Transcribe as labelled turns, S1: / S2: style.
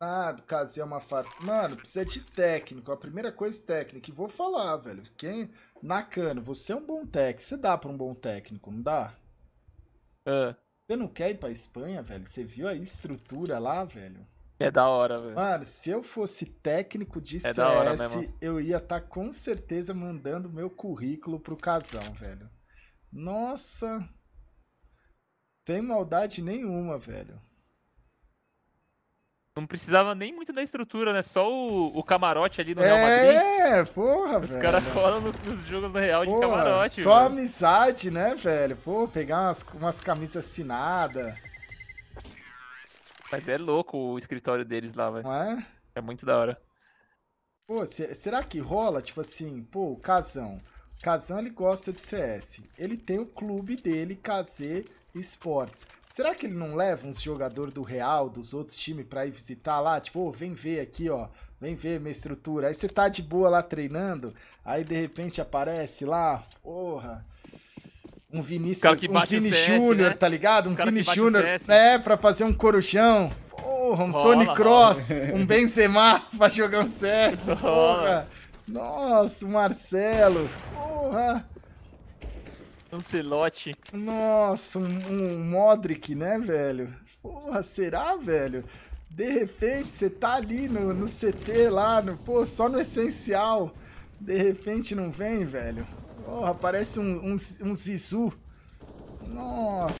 S1: Ah, do caso é uma farsa. Mano, precisa de técnico. A primeira coisa técnica. E vou falar, velho. Quem. Nakano, você é um bom técnico. Você dá pra um bom técnico, não dá?
S2: Ah,
S1: Você não quer ir pra Espanha, velho? Você viu a estrutura lá, velho?
S2: é da hora, velho.
S1: Mano, se eu fosse técnico de
S2: É
S1: CS, eu ia estar com certeza mandando meu currículo pro casão, velho. Nossa. Sem maldade nenhuma, velho.
S2: Não precisava nem muito da estrutura, né? Só o, o camarote ali no Real Madrid.
S1: É, porra,
S2: Os
S1: velho.
S2: caras colam no- nos jogos do Real de
S1: Pô,
S2: camarote,
S1: Só
S2: velho.
S1: amizade, né, velho? Pô, pegar umas, umas camisas assinadas,
S2: Mas é louco o escritório deles lá, velho.
S1: não é?
S2: É muito da hora.
S1: Pô, se- será que rola, tipo assim, pô, o Casão. Casão, ele gosta de CS. Ele tem o clube dele, KZ Esportes. Será que ele não leva uns jogadores do Real, dos outros times, pra ir visitar lá? Tipo, ô, vem ver aqui, ó. Vem ver minha estrutura. Aí você tá de boa lá treinando, aí de repente aparece lá, porra. Um Vinícius, um Vini
S2: CS,
S1: Júnior,
S2: né?
S1: tá ligado? Um Vini Júnior, é, pra fazer um corujão. Porra, um
S2: Rola,
S1: Tony
S2: rola.
S1: Cross, um Benzema pra jogar um CS.
S2: Rola.
S1: Porra. Nossa, o Marcelo. Porra.
S2: Ancelotti.
S1: Nossa, um, um Modric, né, velho? Porra, será, velho? De repente, você tá ali no, no CT lá, no, pô, só no essencial. De repente não vem, velho. Porra, parece um, um, um Zizu. Nossa.